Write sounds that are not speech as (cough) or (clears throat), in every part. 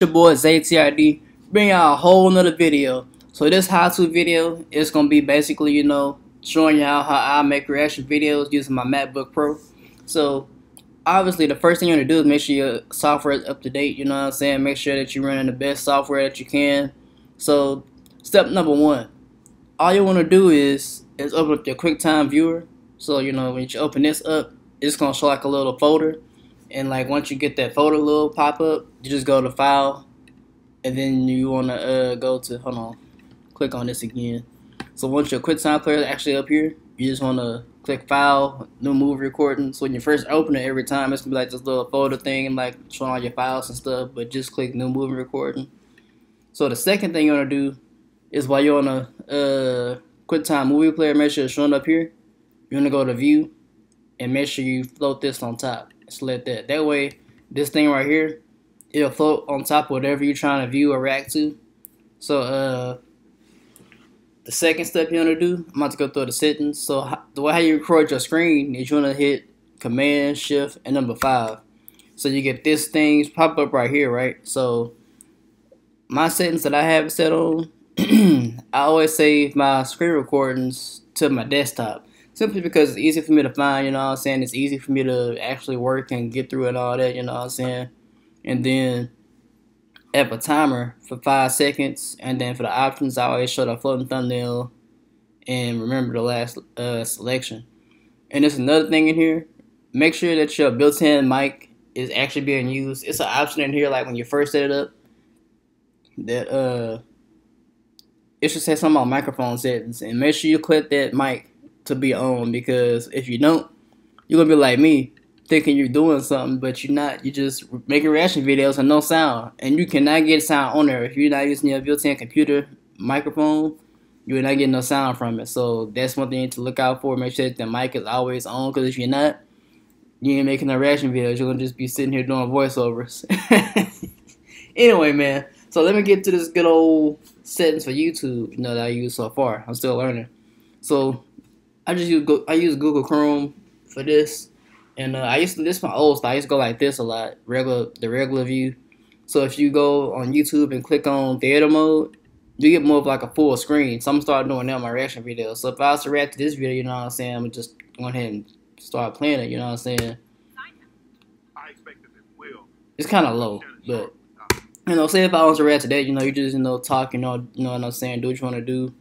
your boy ZayTRD bring y'all a whole nother video. So this how-to video is gonna be basically, you know, showing y'all how I make reaction videos using my MacBook Pro. So obviously the first thing you want to do is make sure your software is up to date, you know what I'm saying? Make sure that you're running the best software that you can. So step number one, all you want to do is is open up your QuickTime viewer. So you know when you open this up, it's gonna show like a little folder and like once you get that folder little pop up, you just go to file, and then you wanna uh, go to hold on, click on this again. So once your QuickTime player is actually up here, you just wanna click file, new movie recording. So when you first open it, every time it's gonna be like this little folder thing and like showing all your files and stuff. But just click new movie recording. So the second thing you wanna do is while you're on a uh, QuickTime movie player, make sure it's showing up here. You wanna go to view and make sure you float this on top select that. That way, this thing right here, it'll float on top of whatever you're trying to view or react to. So, uh, the second step you want to do, I'm about to go through the settings. So, the way how you record your screen is you want to hit Command, Shift, and number five. So you get this thing pop up right here, right? So, my settings that I have set on, (clears throat) I always save my screen recordings to my desktop simply because it's easy for me to find, you know what I'm saying? It's easy for me to actually work and get through and all that, you know what I'm saying? And then have a timer for five seconds, and then for the options, I always show the floating thumbnail and remember the last uh, selection. And there's another thing in here. Make sure that your built-in mic is actually being used. It's an option in here, like when you first set it up, that uh, it should say something about microphone settings, and make sure you click that mic to be on because if you don't, you're gonna be like me, thinking you're doing something, but you're not. You just making reaction videos and no sound, and you cannot get sound on there if you're not using your built-in computer microphone. You're not getting no sound from it, so that's one thing to look out for. Make sure that the mic is always on, because if you're not, you ain't making no reaction videos. You're gonna just be sitting here doing voiceovers. (laughs) anyway, man. So let me get to this good old settings for YouTube. You know that I use so far. I'm still learning. So I just use I use Google Chrome for this, and uh, I used to this my old style. I used to go like this a lot, regular the regular view. So if you go on YouTube and click on theater mode, you get more of like a full screen. So I'm starting doing that in my reaction videos. So if I was to react to this video, you know what I'm saying, I'm just go ahead and start playing it. You know what I'm saying? It's kind of low, but you know, say if I was to react to that, you know, you just you know talk, you know, you know what I'm saying, do what you want to do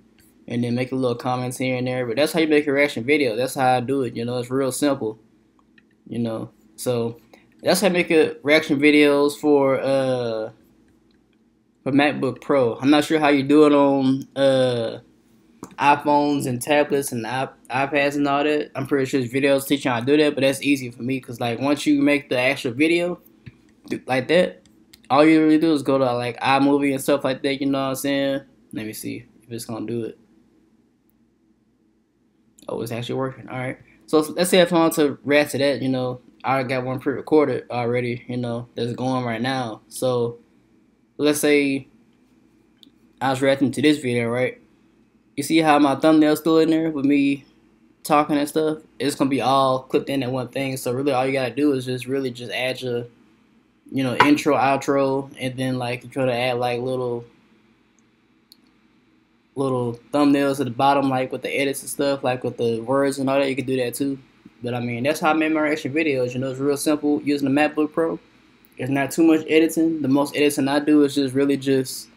and then make a little comments here and there. But that's how you make a reaction video. That's how I do it. You know, it's real simple. You know, so that's how I make a reaction videos for uh for MacBook Pro. I'm not sure how you do it on uh iPhones and tablets and iPads and all that. I'm pretty sure videos teach you how to do that, but that's easy for me because like once you make the actual video like that, all you really do is go to like iMovie and stuff like that. You know what I'm saying? Let me see if it's gonna do it. Oh, it's actually working. All right. So let's say if I want to react to that, you know, I got one pre-recorded already, you know, that's going right now. So let's say I was reacting to this video, right? You see how my thumbnail's still in there with me talking and stuff? It's gonna be all clipped in at one thing. So really all you gotta do is just really just add your, you know, intro, outro, and then like you try to add like little little thumbnails at the bottom, like with the edits and stuff, like with the words and all that. You can do that too. But I mean, that's how I make my reaction videos. You know, it's real simple using the MacBook Pro. It's not too much editing. The most editing I do is just really just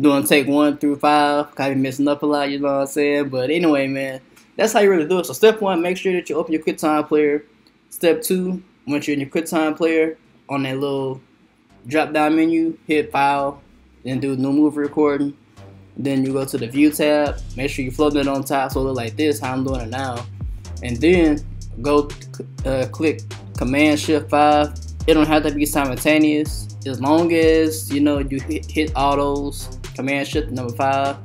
doing take one through five. Kind of messing up a lot, you know what I'm saying? But anyway, man, that's how you really do it. So step one, make sure that you open your QuickTime player. Step two, once you're in your QuickTime player, on that little drop down menu, hit file, then do new movie recording. Then you go to the view tab, make sure you float it on top so it look like this, how I'm doing it now. And then go uh, click Command Shift 5. It don't have to be simultaneous. As long as, you know, you hit, hit all those Command Shift number 5,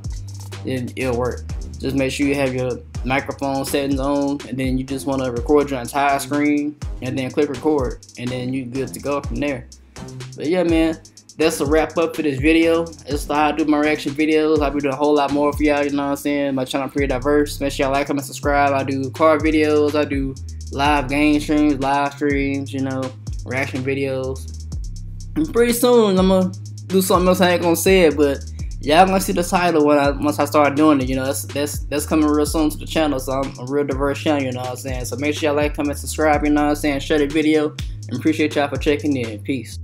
then it'll work. Just make sure you have your microphone settings on and then you just want to record your entire screen and then click record and then you're good to go from there. But yeah, man, that's a wrap up for this video. That's how I do my reaction videos. I'll be doing a whole lot more for y'all, you know what I'm saying? My channel pretty diverse. Make sure y'all like, comment, subscribe. I do car videos. I do live game streams, live streams, you know, reaction videos. And pretty soon I'm gonna do something else I ain't gonna say it, but y'all gonna see the title when I once I start doing it. You know, that's that's that's coming real soon to the channel. So I'm a real diverse channel. You know what I'm saying? So make sure y'all like, comment, subscribe. You know what I'm saying? Share the video. And appreciate y'all for checking in. Peace.